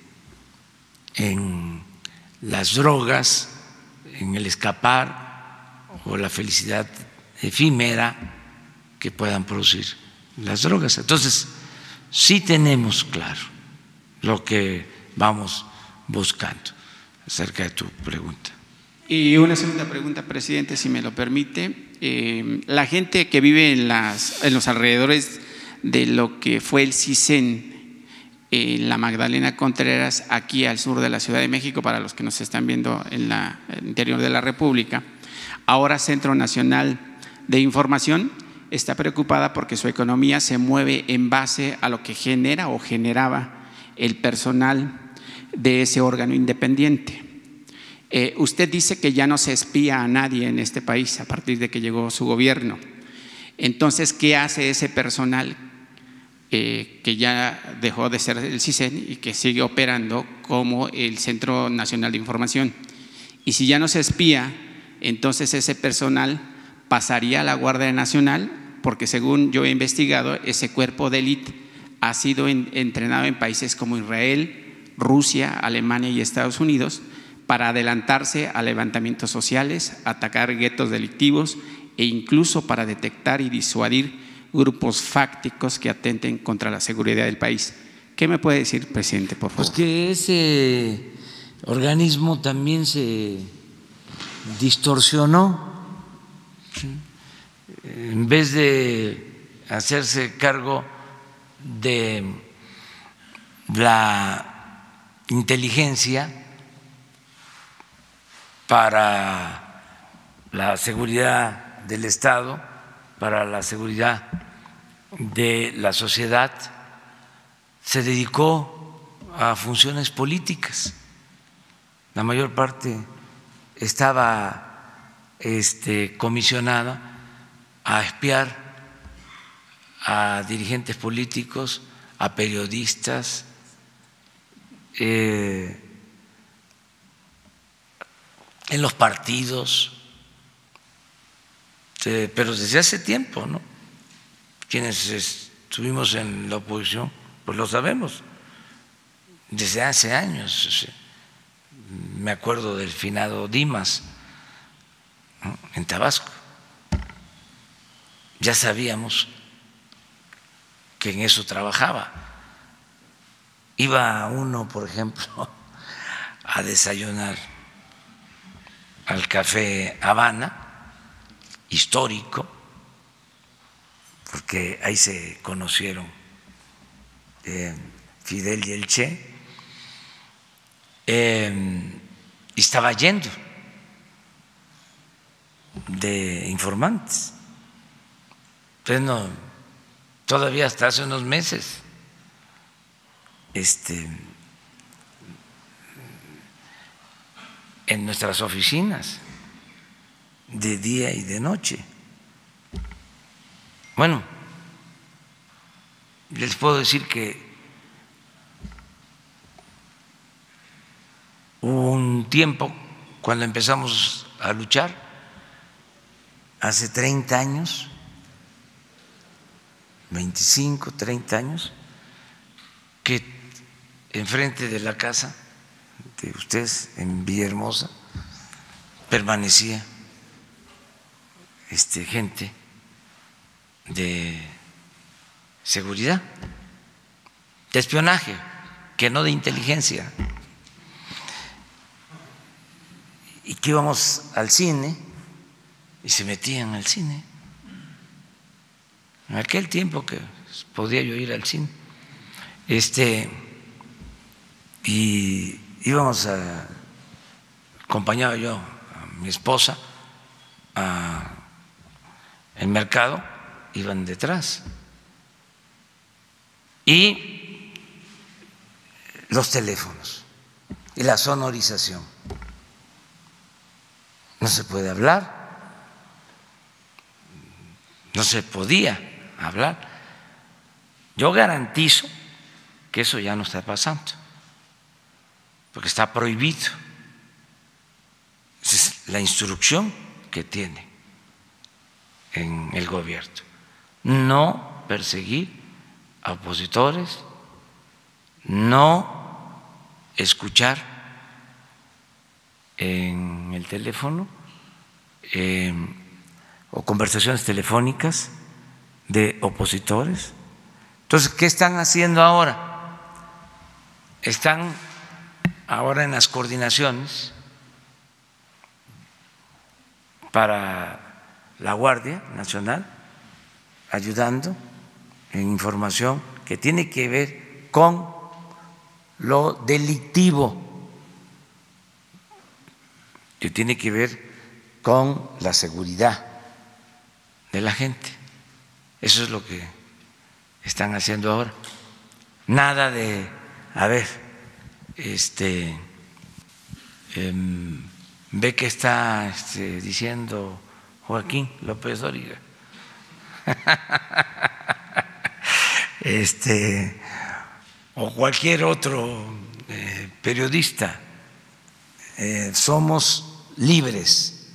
en las drogas, en el escapar o la felicidad efímera que puedan producir las drogas. Entonces, sí tenemos claro lo que vamos buscando acerca de tu pregunta. Y una segunda pregunta, presidente, si me lo permite. Eh, la gente que vive en, las, en los alrededores de lo que fue el CISEN en la Magdalena Contreras, aquí al sur de la Ciudad de México, para los que nos están viendo en la, el interior de la República, ahora Centro Nacional de Información, está preocupada porque su economía se mueve en base a lo que genera o generaba el personal de ese órgano independiente. Eh, usted dice que ya no se espía a nadie en este país a partir de que llegó su gobierno. Entonces, ¿qué hace ese personal eh, que ya dejó de ser el CISEN y que sigue operando como el Centro Nacional de Información? Y si ya no se espía, entonces ese personal pasaría a la Guardia Nacional, porque según yo he investigado, ese cuerpo de élite ha sido entrenado en países como Israel, Rusia, Alemania y Estados Unidos para adelantarse a levantamientos sociales, atacar guetos delictivos e incluso para detectar y disuadir grupos fácticos que atenten contra la seguridad del país. ¿Qué me puede decir, presidente, por favor? Pues que ese organismo también se distorsionó. En vez de hacerse cargo de la inteligencia, para la seguridad del Estado, para la seguridad de la sociedad, se dedicó a funciones políticas. La mayor parte estaba este, comisionada a espiar a dirigentes políticos, a periodistas, eh, en los partidos, pero desde hace tiempo, ¿no? Quienes estuvimos en la oposición, pues lo sabemos, desde hace años. Me acuerdo del finado Dimas en Tabasco. Ya sabíamos que en eso trabajaba. Iba uno, por ejemplo, a desayunar al Café Habana, histórico, porque ahí se conocieron eh, Fidel y el Che, eh, y estaba yendo de informantes. Entonces, todavía hasta hace unos meses, este, en nuestras oficinas de día y de noche. Bueno, les puedo decir que hubo un tiempo cuando empezamos a luchar, hace 30 años, 25, 30 años, que enfrente de la casa de ustedes en Villahermosa permanecía este, gente de seguridad, de espionaje, que no de inteligencia. y que íbamos al cine y se metían al cine. En aquel tiempo que podía yo ir al cine. Este, y íbamos a, acompañaba yo a mi esposa a el mercado, iban detrás. Y los teléfonos y la sonorización. No se puede hablar, no se podía hablar. Yo garantizo que eso ya no está pasando, porque está prohibido. Esa es la instrucción que tiene en el gobierno. No perseguir a opositores, no escuchar en el teléfono eh, o conversaciones telefónicas de opositores. Entonces, ¿qué están haciendo ahora? Están ahora en las coordinaciones para la Guardia Nacional, ayudando en información que tiene que ver con lo delictivo, que tiene que ver con la seguridad de la gente. Eso es lo que están haciendo ahora. Nada de, a ver, este, em, ve que está este, diciendo Joaquín López Dóriga. este, o cualquier otro eh, periodista. Eh, somos libres,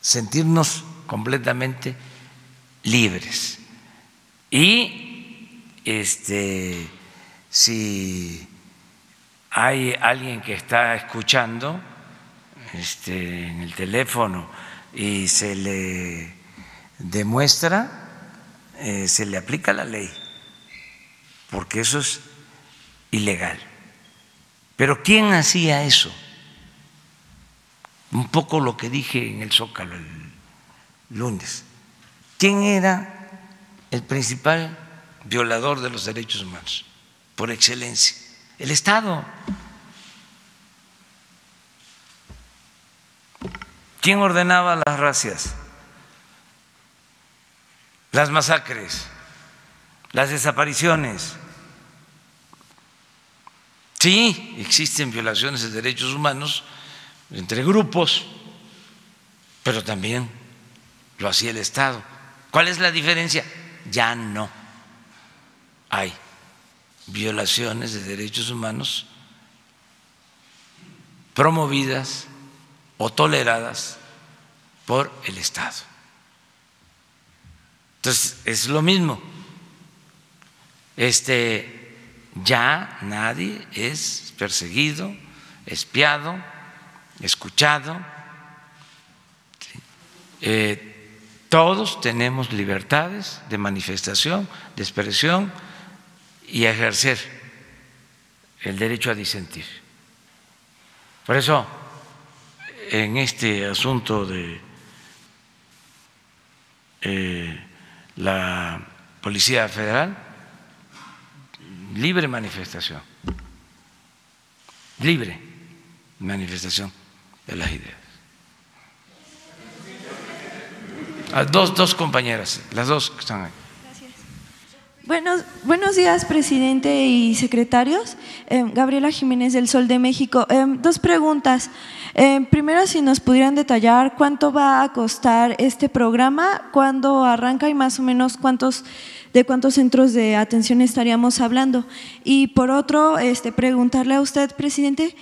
sentirnos completamente libres. Y este, si hay alguien que está escuchando este, en el teléfono y se le demuestra, eh, se le aplica la ley, porque eso es ilegal. Pero ¿quién hacía eso? Un poco lo que dije en el Zócalo el lunes. ¿Quién era el principal violador de los derechos humanos? Por excelencia, el Estado. ¿Quién ordenaba las racias? Las masacres, las desapariciones. Sí, existen violaciones de derechos humanos entre grupos, pero también lo hacía el Estado. ¿Cuál es la diferencia? Ya no hay violaciones de derechos humanos promovidas o toleradas por el Estado. Entonces, es lo mismo. Este ya nadie es perseguido, espiado, escuchado. Eh, todos tenemos libertades de manifestación, de expresión y ejercer el derecho a disentir. Por eso en este asunto de eh, la Policía Federal, libre manifestación, libre manifestación de las ideas. A dos, dos compañeras, las dos que están ahí. Buenos, buenos días, presidente y secretarios. Eh, Gabriela Jiménez del Sol de México. Eh, dos preguntas. Eh, primero, si nos pudieran detallar cuánto va a costar este programa, cuándo arranca y más o menos cuántos de cuántos centros de atención estaríamos hablando. Y por otro, este, preguntarle a usted, presidente,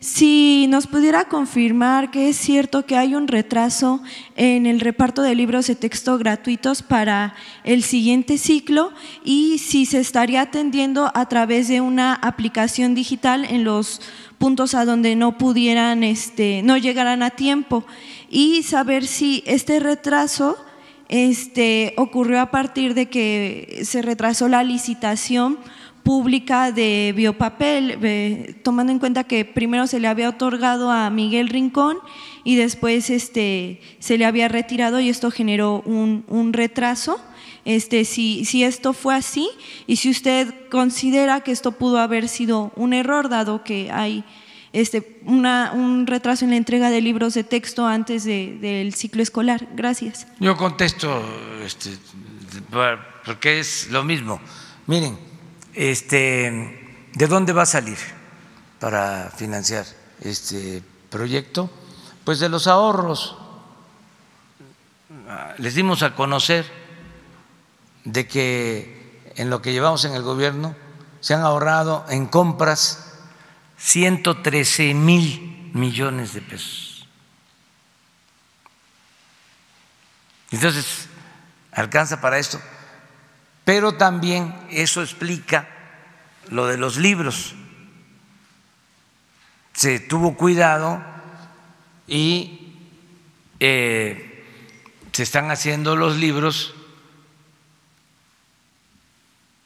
si nos pudiera confirmar que es cierto que hay un retraso en el reparto de libros de texto gratuitos para el siguiente ciclo y si se estaría atendiendo a través de una aplicación digital en los puntos a donde no pudieran, este, no llegaran a tiempo. Y saber si este retraso este, ocurrió a partir de que se retrasó la licitación pública de biopapel, eh, tomando en cuenta que primero se le había otorgado a Miguel Rincón y después este, se le había retirado y esto generó un, un retraso. Este, si, si esto fue así y si usted considera que esto pudo haber sido un error, dado que hay este, una, un retraso en la entrega de libros de texto antes de, del ciclo escolar. Gracias. Yo contesto este, porque es lo mismo. Miren, este, ¿de dónde va a salir para financiar este proyecto? Pues de los ahorros. Les dimos a conocer de que en lo que llevamos en el gobierno se han ahorrado en compras 113 mil millones de pesos. Entonces, alcanza para esto. Pero también eso explica lo de los libros. Se tuvo cuidado y eh, se están haciendo los libros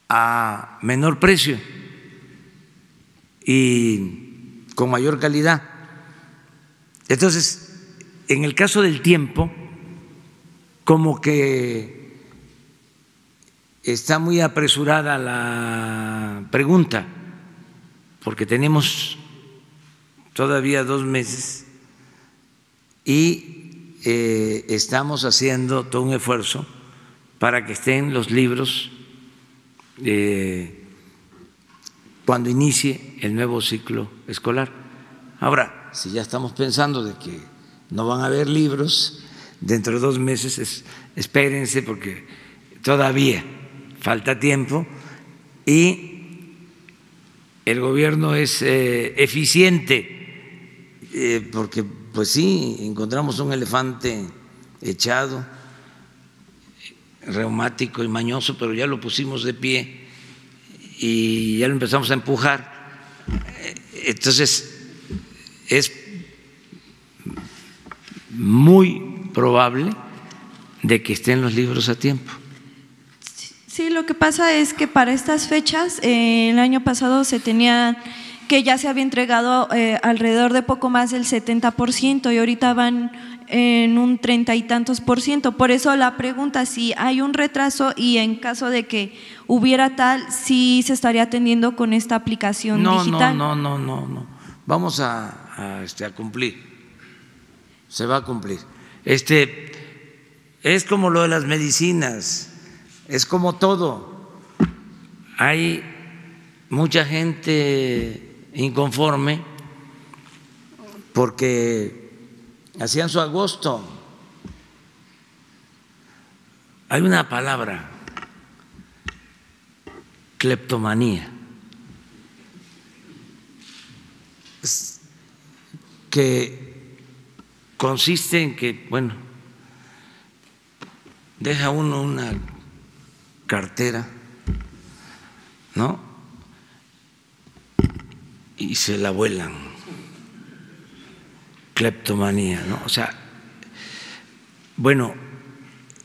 a menor precio y con mayor calidad. Entonces, en el caso del tiempo, como que está muy apresurada la pregunta, porque tenemos todavía dos meses y eh, estamos haciendo todo un esfuerzo para que estén los libros eh, cuando inicie el nuevo ciclo escolar. Ahora, si ya estamos pensando de que no van a haber libros dentro de dos meses, espérense porque todavía falta tiempo y el gobierno es eh, eficiente eh, porque pues sí, encontramos un elefante echado, reumático y mañoso, pero ya lo pusimos de pie y ya lo empezamos a empujar. Entonces, es muy probable de que estén los libros a tiempo. Sí, lo que pasa es que para estas fechas, eh, el año pasado se tenía que ya se había entregado eh, alrededor de poco más del 70% y ahorita van en un treinta y tantos por ciento. Por eso la pregunta si hay un retraso y en caso de que hubiera tal, si se estaría atendiendo con esta aplicación digital. No, no, no, no, no. Vamos a, este, a cumplir. Se va a cumplir. Este es como lo de las medicinas, es como todo. Hay mucha gente inconforme porque hacían su agosto. Hay una palabra, cleptomanía, que consiste en que, bueno, deja uno una cartera, ¿no? Y se la vuelan cleptomanía, ¿no? O sea, bueno,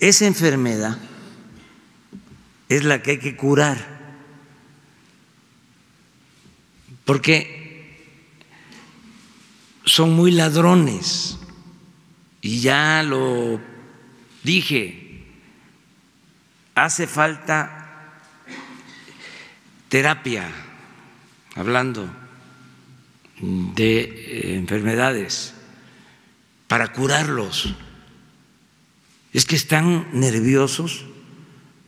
esa enfermedad es la que hay que curar, porque son muy ladrones, y ya lo dije, hace falta terapia, hablando de eh, enfermedades para curarlos. Es que están nerviosos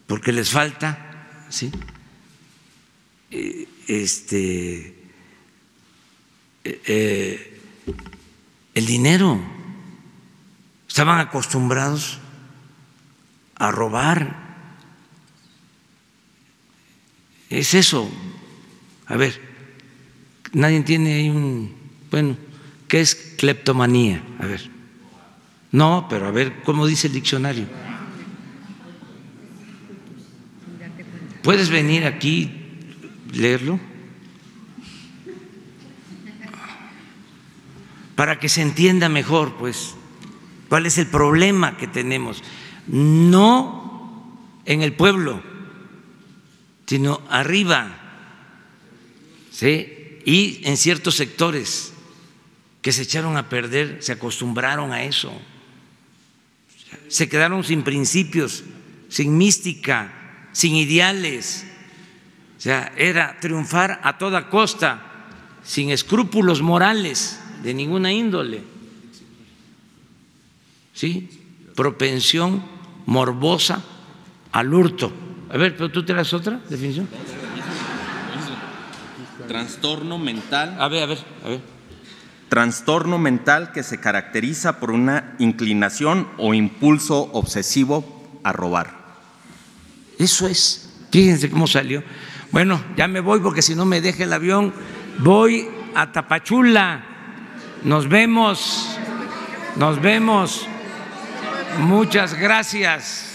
porque les falta, ¿sí? Eh, este, eh, el dinero. Estaban acostumbrados a robar. Es eso. A ver, nadie tiene ahí un, bueno, ¿Qué es cleptomanía? A ver. No, pero a ver, ¿cómo dice el diccionario? ¿Puedes venir aquí leerlo? Para que se entienda mejor, pues, cuál es el problema que tenemos. No en el pueblo, sino arriba, ¿sí? y en ciertos sectores que se echaron a perder, se acostumbraron a eso, se quedaron sin principios, sin mística, sin ideales. O sea, era triunfar a toda costa, sin escrúpulos morales de ninguna índole. ¿Sí? Propensión morbosa al hurto. A ver, pero tú tienes otra definición. Trastorno mental. A ver, a ver, a ver. Trastorno mental que se caracteriza por una inclinación o impulso obsesivo a robar. Eso es. Fíjense cómo salió. Bueno, ya me voy porque si no me deja el avión. Voy a Tapachula. Nos vemos. Nos vemos. Muchas gracias.